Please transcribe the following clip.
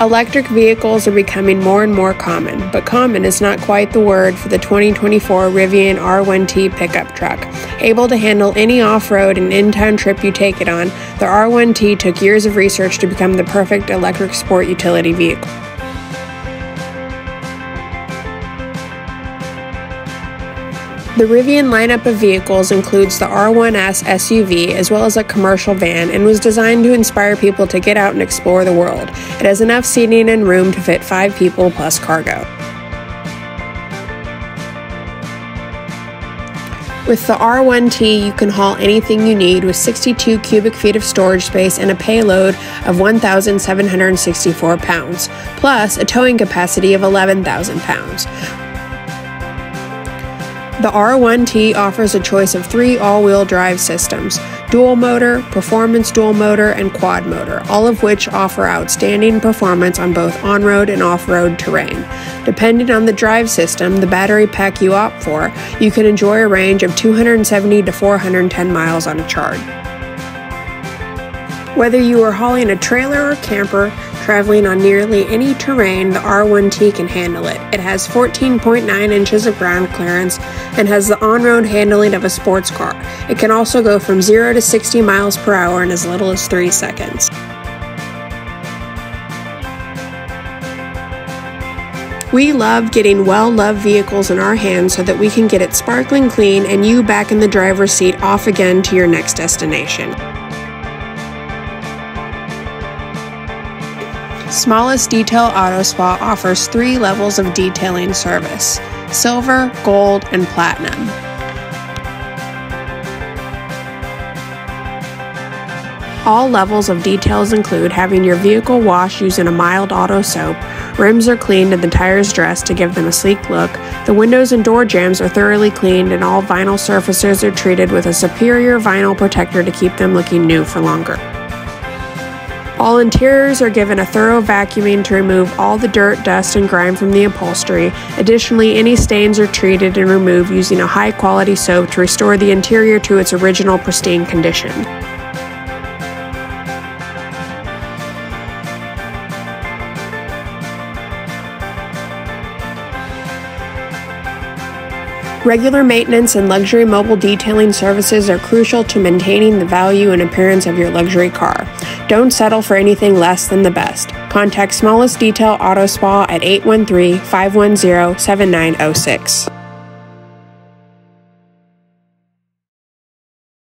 Electric vehicles are becoming more and more common, but common is not quite the word for the 2024 Rivian R1T pickup truck. Able to handle any off road and in town trip you take it on, the R1T took years of research to become the perfect electric sport utility vehicle. The Rivian lineup of vehicles includes the R1S SUV as well as a commercial van and was designed to inspire people to get out and explore the world. It has enough seating and room to fit five people plus cargo. With the R1T, you can haul anything you need with 62 cubic feet of storage space and a payload of 1,764 pounds, plus a towing capacity of 11,000 pounds. The R1T offers a choice of three all wheel drive systems dual motor, performance dual motor, and quad motor, all of which offer outstanding performance on both on road and off road terrain. Depending on the drive system, the battery pack you opt for, you can enjoy a range of 270 to 410 miles on a charge. Whether you are hauling a trailer or camper, traveling on nearly any terrain, the R1T can handle it. It has 14.9 inches of ground clearance and has the on road handling of a sports car. It can also go from 0 to 60 miles per hour in as little as 3 seconds. We love getting well loved vehicles in our hands so that we can get it sparkling clean and you back in the driver's seat off again to your next destination. Smallest Detail Auto Spa offers three levels of detailing service silver, gold, and platinum. All levels of details include having your vehicle washed using a mild auto soap, rims are cleaned and the tires dressed to give them a sleek look, the windows and door jambs are thoroughly cleaned, and all vinyl surfaces are treated with a superior vinyl protector to keep them looking new for longer. All interiors are given a thorough vacuuming to remove all the dirt, dust, and grime from the upholstery. Additionally, any stains are treated and removed using a high quality soap to restore the interior to its original pristine condition. Regular maintenance and luxury mobile detailing services are crucial to maintaining the value and appearance of your luxury car. Don't settle for anything less than the best. Contact Smallest Detail Auto Spa at 813 510 7906.